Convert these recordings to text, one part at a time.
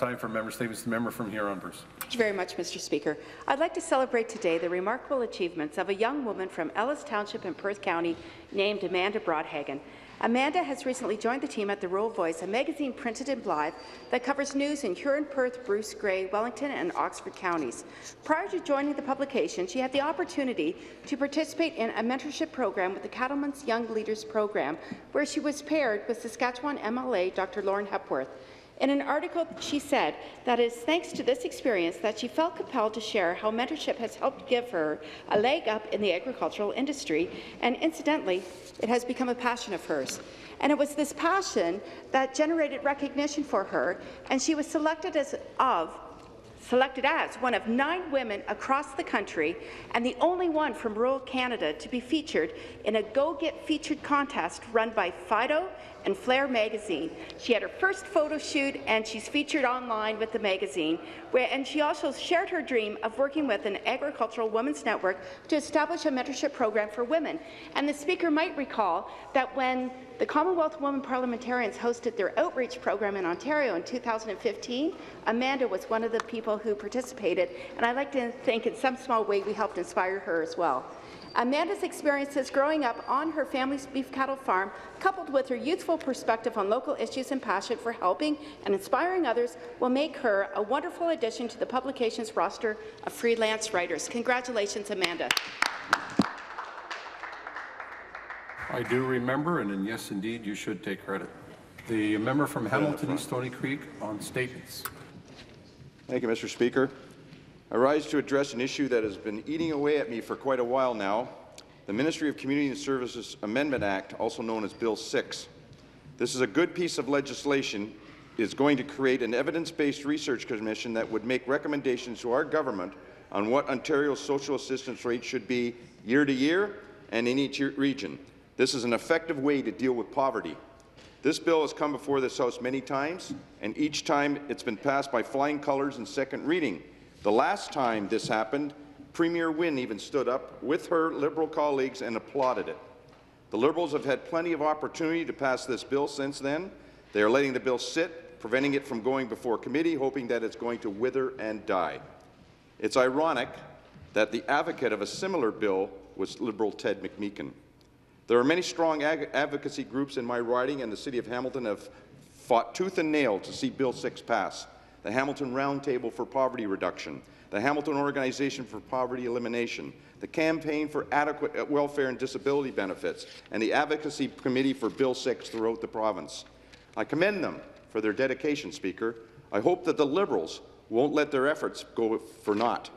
Time for member statements. The member from Huron-Bruce. Thank you very much, Mr. Speaker. I'd like to celebrate today the remarkable achievements of a young woman from Ellice Township in Perth County named Amanda Brodhagen. Amanda has recently joined the team at The Rural Voice, a magazine printed in Blyth that covers news in Huron, Perth, Bruce Grey, Wellington and Oxford counties. Prior to joining the publication, she had the opportunity to participate in a mentorship program with the Cattlemen's Young Leaders Program, where she was paired with Saskatchewan MLA Dr. Lauren Hepworth. In an article, she said that it is thanks to this experience that she felt compelled to share how mentorship has helped give her a leg up in the agricultural industry, and incidentally, it has become a passion of hers. And it was this passion that generated recognition for her, and she was selected as of selected as one of nine women across the country and the only one from rural Canada to be featured in a Go Get Featured contest run by Fido and Flare magazine. She had her first photo shoot and she's featured online with the magazine. Where, and she also shared her dream of working with an agricultural women's network to establish a mentorship program for women. And the speaker might recall that when the Commonwealth Women Parliamentarians hosted their outreach program in Ontario in 2015, Amanda was one of the people who participated, and I'd like to think in some small way we helped inspire her as well. Amanda's experiences growing up on her family's beef cattle farm, coupled with her youthful perspective on local issues and passion for helping and inspiring others, will make her a wonderful addition to the publication's roster of freelance writers. Congratulations, Amanda. I do remember, and yes, indeed, you should take credit. The member from Hamilton East Stony Creek on statements. Thank you, Mr. Speaker. I rise to address an issue that has been eating away at me for quite a while now, the Ministry of Community and Services Amendment Act, also known as Bill 6. This is a good piece of legislation. It is going to create an evidence-based research commission that would make recommendations to our government on what Ontario's social assistance rate should be year to year and in each region. This is an effective way to deal with poverty. This bill has come before this House many times, and each time it's been passed by flying colours in second reading. The last time this happened, Premier Wynne even stood up with her Liberal colleagues and applauded it. The Liberals have had plenty of opportunity to pass this bill since then. They are letting the bill sit, preventing it from going before committee, hoping that it's going to wither and die. It's ironic that the advocate of a similar bill was Liberal Ted McMeekin. There are many strong advocacy groups in my riding, and the City of Hamilton have fought tooth and nail to see Bill 6 pass the Hamilton Roundtable for Poverty Reduction, the Hamilton Organization for Poverty Elimination, the Campaign for Adequate uh, Welfare and Disability Benefits, and the Advocacy Committee for Bill 6 throughout the province. I commend them for their dedication, Speaker. I hope that the Liberals won't let their efforts go for naught.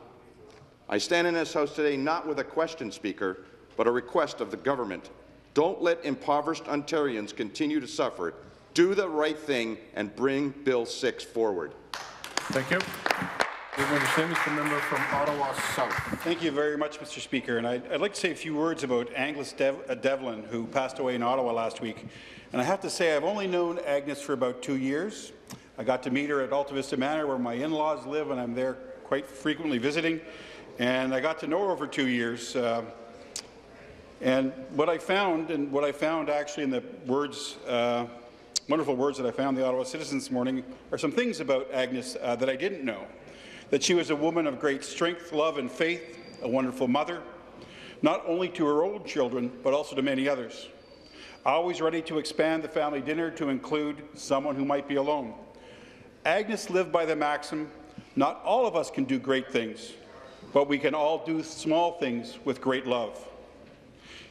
I stand in this House today not with a question, Speaker, but a request of the government. Don't let impoverished Ontarians continue to suffer. Do the right thing and bring Bill 6 forward. Thank you. The member from Ottawa South. Thank you very much, Mr. Speaker. And I'd, I'd like to say a few words about Agnes Dev uh, Devlin, who passed away in Ottawa last week. And I have to say, I've only known Agnes for about two years. I got to meet her at Alta Vista Manor, where my in-laws live, and I'm there quite frequently visiting. And I got to know her over two years. Uh, and what I found, and what I found actually in the words uh, wonderful words that I found in the Ottawa Citizen this morning are some things about Agnes uh, that I didn't know. That she was a woman of great strength, love and faith, a wonderful mother, not only to her own children, but also to many others. Always ready to expand the family dinner to include someone who might be alone. Agnes lived by the maxim, not all of us can do great things, but we can all do small things with great love.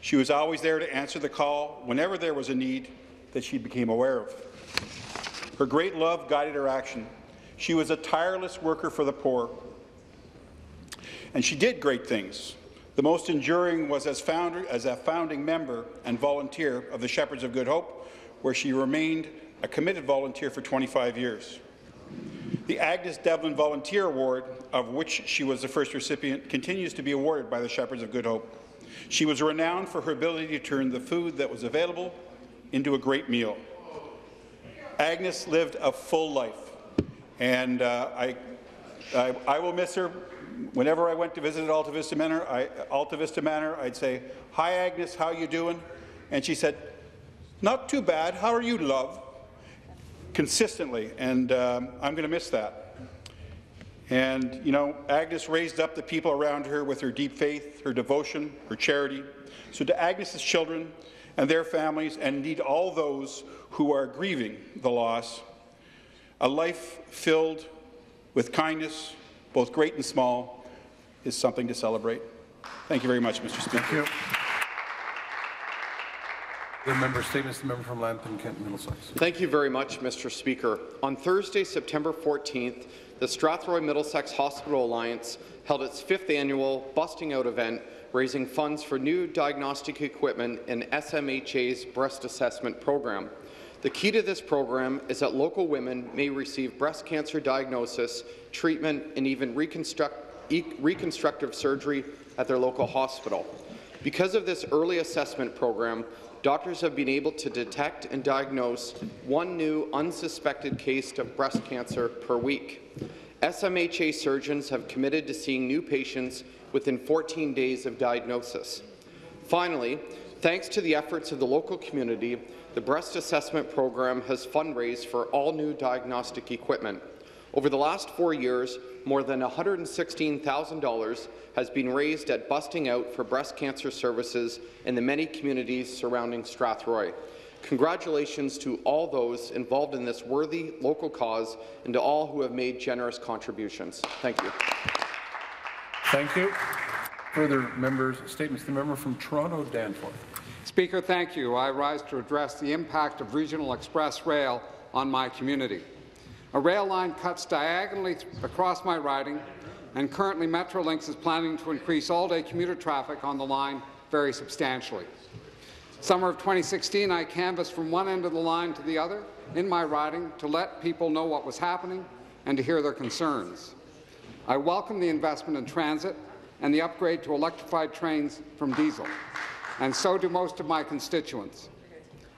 She was always there to answer the call whenever there was a need that she became aware of. Her great love guided her action. She was a tireless worker for the poor, and she did great things. The most enduring was as, founder, as a founding member and volunteer of the Shepherds of Good Hope, where she remained a committed volunteer for 25 years. The Agnes Devlin Volunteer Award, of which she was the first recipient, continues to be awarded by the Shepherds of Good Hope. She was renowned for her ability to turn the food that was available into a great meal. Agnes lived a full life, and uh, I, I, I, will miss her. Whenever I went to visit Alta Vista Manor, I, Alta Vista Manor, I'd say, "Hi, Agnes, how are you doing?" And she said, "Not too bad. How are you, love?" consistently, and um, I'm going to miss that. And, you know, Agnes raised up the people around her with her deep faith, her devotion, her charity. So to Agnes's children and their families, and indeed all those who are grieving the loss, a life filled with kindness, both great and small, is something to celebrate. Thank you very much, Mr. Speaker. Thank you. The member statements, the member from Lambton, Kent, Middlesex. Thank you very much, Mr. Speaker. On Thursday, September 14th, the Strathroy Middlesex Hospital Alliance held its fifth annual Busting Out event, raising funds for new diagnostic equipment in SMHA's breast assessment program. The key to this program is that local women may receive breast cancer diagnosis, treatment, and even reconstruct, e reconstructive surgery at their local hospital. Because of this early assessment program, doctors have been able to detect and diagnose one new unsuspected case of breast cancer per week. SMHA surgeons have committed to seeing new patients within 14 days of diagnosis. Finally, thanks to the efforts of the local community, the breast assessment program has fundraised for all new diagnostic equipment. Over the last four years, more than $116,000 has been raised at Busting Out for breast cancer services in the many communities surrounding Strathroy. Congratulations to all those involved in this worthy local cause and to all who have made generous contributions. Thank you. Thank you. Further members' statements. The member from Toronto, Danforth. Speaker, thank you. I rise to address the impact of regional express rail on my community. A rail line cuts diagonally across my riding, and currently Metrolinx is planning to increase all-day commuter traffic on the line very substantially. Summer of 2016, I canvassed from one end of the line to the other in my riding to let people know what was happening and to hear their concerns. I welcome the investment in transit and the upgrade to electrified trains from diesel, and so do most of my constituents.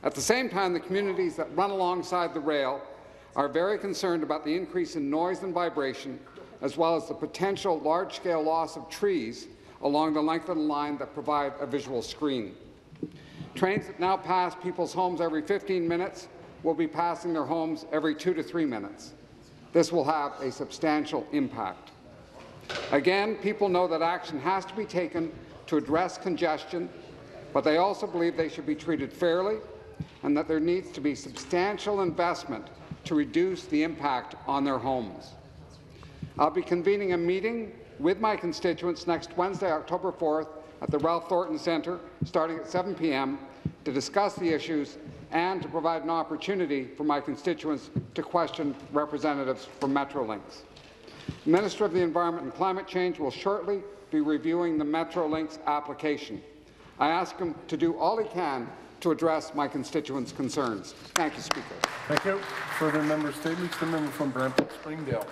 At the same time, the communities that run alongside the rail are very concerned about the increase in noise and vibration, as well as the potential large-scale loss of trees along the length of the line that provide a visual screen. Trains that now pass people's homes every 15 minutes will be passing their homes every two to three minutes. This will have a substantial impact. Again, people know that action has to be taken to address congestion, but they also believe they should be treated fairly and that there needs to be substantial investment to reduce the impact on their homes. I'll be convening a meeting with my constituents next Wednesday, October 4th, at the Ralph Thornton Centre, starting at 7 p.m., to discuss the issues and to provide an opportunity for my constituents to question representatives from Metrolinx. The Minister of the Environment and Climate Change will shortly be reviewing the Metrolinx application. I ask him to do all he can to address my constituents' concerns. Thank you, Speaker. Thank you. Further member statements. The member from Brampton Springdale.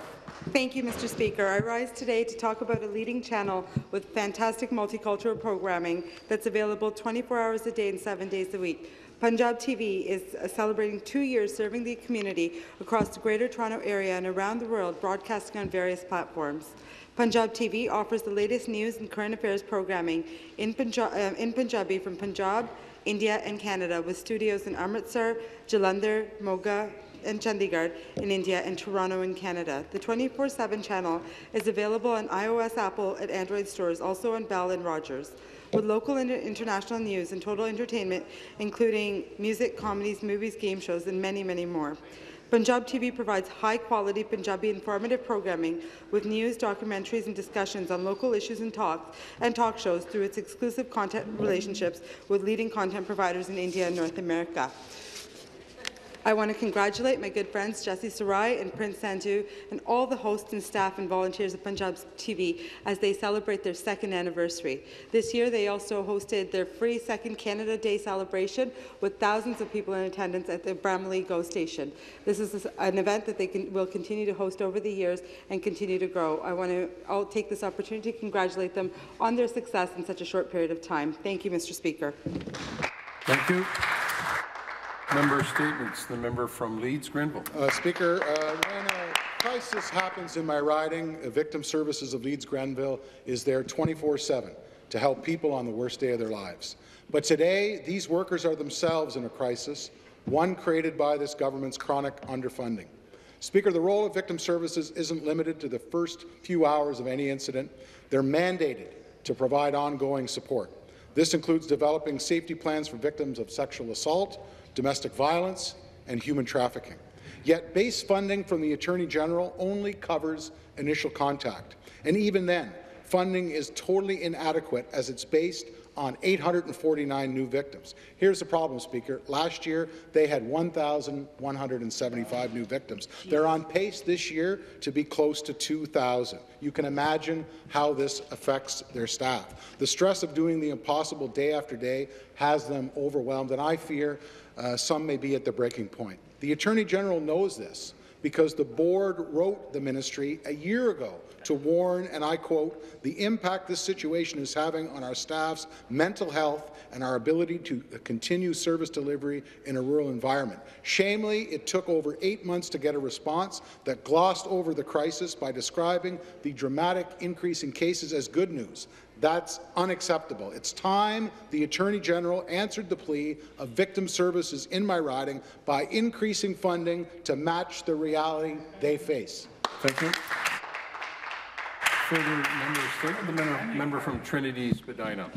Thank you, Mr. Speaker. I rise today to talk about a leading channel with fantastic multicultural programming that's available 24 hours a day and seven days a week. Punjab TV is uh, celebrating two years serving the community across the Greater Toronto Area and around the world, broadcasting on various platforms. Punjab TV offers the latest news and current affairs programming in, Punjab, uh, in Punjabi from Punjab, India and Canada, with studios in Amritsar, Jalandhar, Moga, and Chandigarh in India and Toronto in Canada. The 24-7 channel is available on iOS, Apple, and Android stores, also on Bell and Rogers. With local and international news and total entertainment, including music, comedies, movies, game shows, and many, many more. Punjab TV provides high-quality Punjabi informative programming with news, documentaries, and discussions on local issues and talks and talk shows through its exclusive content relationships with leading content providers in India and North America. I want to congratulate my good friends Jesse Sarai and Prince Sandhu and all the hosts and staff and volunteers of Punjab TV as they celebrate their second anniversary. This year they also hosted their free second Canada Day celebration with thousands of people in attendance at the Bramalea GO station. This is an event that they can, will continue to host over the years and continue to grow. I want to I'll take this opportunity to congratulate them on their success in such a short period of time. Thank you, Mr. Speaker. Thank you. Member statements. The member from Leeds, Grenville. Uh, Speaker, uh, when a crisis happens in my riding, Victim Services of Leeds Grenville is there 24-7 to help people on the worst day of their lives. But today, these workers are themselves in a crisis, one created by this government's chronic underfunding. Speaker, the role of victim services isn't limited to the first few hours of any incident. They're mandated to provide ongoing support. This includes developing safety plans for victims of sexual assault, domestic violence, and human trafficking. Yet base funding from the Attorney General only covers initial contact. And even then, funding is totally inadequate as it's based on 849 new victims. Here's the problem, Speaker. Last year, they had 1,175 new victims. They're on pace this year to be close to 2,000. You can imagine how this affects their staff. The stress of doing the impossible day after day has them overwhelmed, and I fear uh, some may be at the breaking point. The Attorney General knows this because the board wrote the ministry a year ago to warn, and I quote, the impact this situation is having on our staff's mental health and our ability to continue service delivery in a rural environment. Shamefully, it took over eight months to get a response that glossed over the crisis by describing the dramatic increase in cases as good news. That's unacceptable. It's time the Attorney General answered the plea of victim services in my riding by increasing funding to match the reality they face. Thank you. Further member statement, the member, member from Trinity Spadina.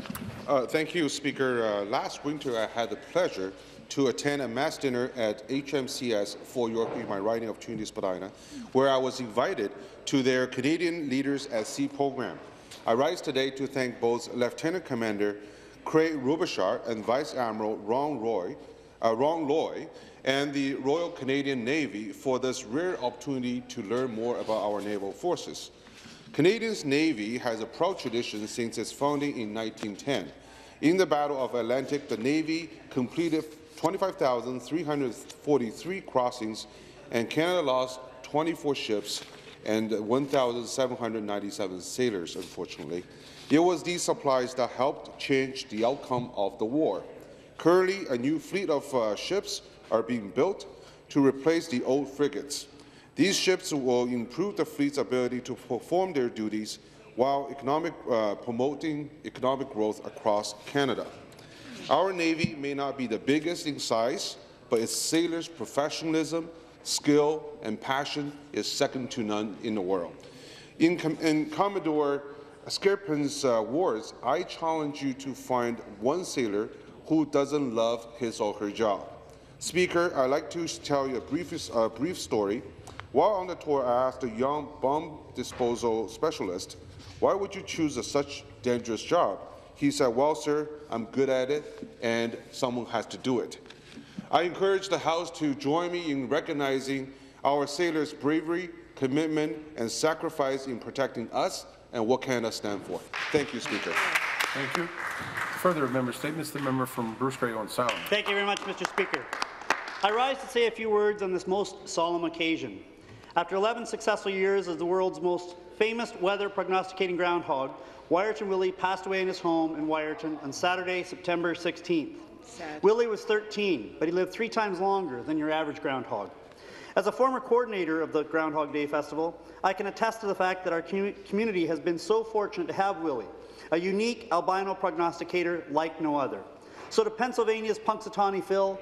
Uh, thank you, Speaker. Uh, last winter, I had the pleasure to attend a mass dinner at HMCS for York, my riding of Trinity Spadina, where I was invited to their Canadian Leaders at Sea program. I rise today to thank both Lieutenant Commander Craig Robichaud and Vice Admiral Ron Roy, uh, Ron Lloyd, and the Royal Canadian Navy for this rare opportunity to learn more about our naval forces. Canadians Navy has a proud tradition since its founding in 1910. In the Battle of Atlantic, the Navy completed 25,343 crossings, and Canada lost 24 ships and 1,797 sailors, unfortunately. It was these supplies that helped change the outcome of the war. Currently, a new fleet of uh, ships are being built to replace the old frigates. These ships will improve the fleet's ability to perform their duties while economic, uh, promoting economic growth across Canada. Our Navy may not be the biggest in size, but its sailors' professionalism, skill, and passion is second to none in the world. In, Com in Commodore Scarpin's uh, words, I challenge you to find one sailor who doesn't love his or her job. Speaker, I'd like to tell you a brief, uh, brief story while on the tour, I asked a young bomb disposal specialist, why would you choose a such dangerous job? He said, well, sir, I'm good at it, and someone has to do it. I encourage the House to join me in recognizing our sailors' bravery, commitment, and sacrifice in protecting us and what Canada stands for. Thank you, Speaker. Thank you. Further member statements, the member from Bruce Grey Owen Sound. Thank you very much, Mr. Speaker. I rise to say a few words on this most solemn occasion. After 11 successful years as the world's most famous weather prognosticating groundhog, Wiarton Willie passed away in his home in Wiarton on Saturday, September 16th. Sad. Willie was 13, but he lived three times longer than your average groundhog. As a former coordinator of the Groundhog Day Festival, I can attest to the fact that our community has been so fortunate to have Willie, a unique albino prognosticator like no other. So to Pennsylvania's Punxsutawney Phil,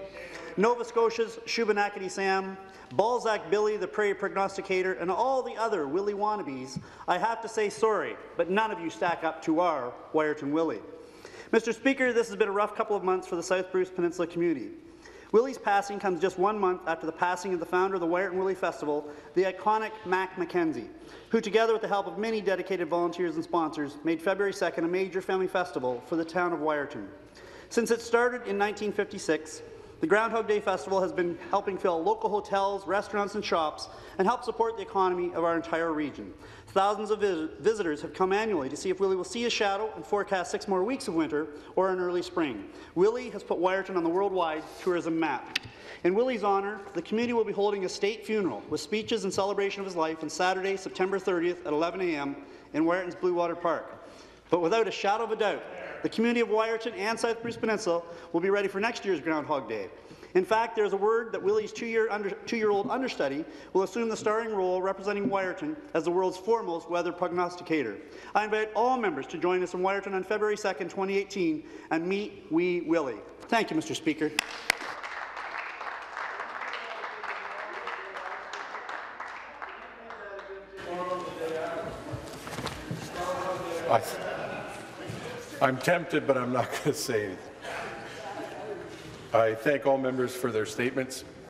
Nova Scotia's Shubenacadie Sam, Balzac Billy, the prairie prognosticator, and all the other Willie wannabes, I have to say sorry, but none of you stack up to our Wiarton Willie. Mr. Speaker, this has been a rough couple of months for the South Bruce Peninsula community. Willie's passing comes just one month after the passing of the founder of the Wiarton Willie Festival, the iconic Mac McKenzie, who together with the help of many dedicated volunteers and sponsors made February 2nd a major family festival for the town of Wiarton. Since it started in 1956, the Groundhog Day Festival has been helping fill local hotels, restaurants and shops and help support the economy of our entire region. Thousands of vis visitors have come annually to see if Willie will see a shadow and forecast six more weeks of winter or an early spring. Willie has put Wiarton on the worldwide tourism map. In Willie's honour, the community will be holding a state funeral with speeches in celebration of his life on Saturday, September 30th at 11 a.m. in Wiarton's Blue Water Park. But without a shadow of a doubt, the community of Wiarton and South Bruce Peninsula will be ready for next year's Groundhog Day. In fact, there's a word that Willie's two-year-old under, two understudy will assume the starring role representing Wiarton as the world's foremost weather prognosticator. I invite all members to join us in Wiarton on February 2, 2018, and meet Wee Willie. Thank you, Mr. Speaker. I'm tempted, but I'm not going to say it. I thank all members for their statements.